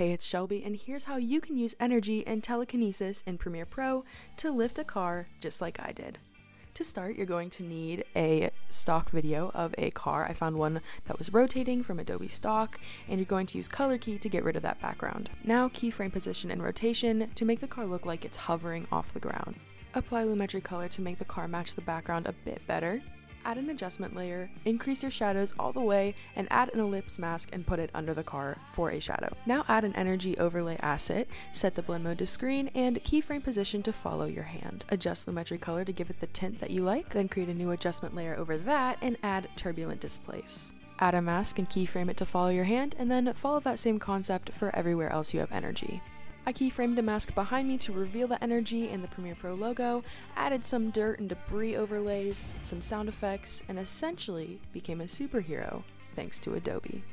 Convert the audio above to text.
Hey, it's Shelby, and here's how you can use energy and telekinesis in Premiere Pro to lift a car just like I did. To start, you're going to need a stock video of a car. I found one that was rotating from Adobe Stock, and you're going to use Color Key to get rid of that background. Now, keyframe position and rotation to make the car look like it's hovering off the ground. Apply Lumetri color to make the car match the background a bit better. Add an adjustment layer, increase your shadows all the way, and add an ellipse mask and put it under the car for a shadow. Now add an energy overlay asset, set the blend mode to screen, and keyframe position to follow your hand. Adjust the Lumetri color to give it the tint that you like, then create a new adjustment layer over that and add turbulent displace. Add a mask and keyframe it to follow your hand, and then follow that same concept for everywhere else you have energy. I keyframed a mask behind me to reveal the energy in the Premiere Pro logo, added some dirt and debris overlays, some sound effects, and essentially became a superhero thanks to Adobe.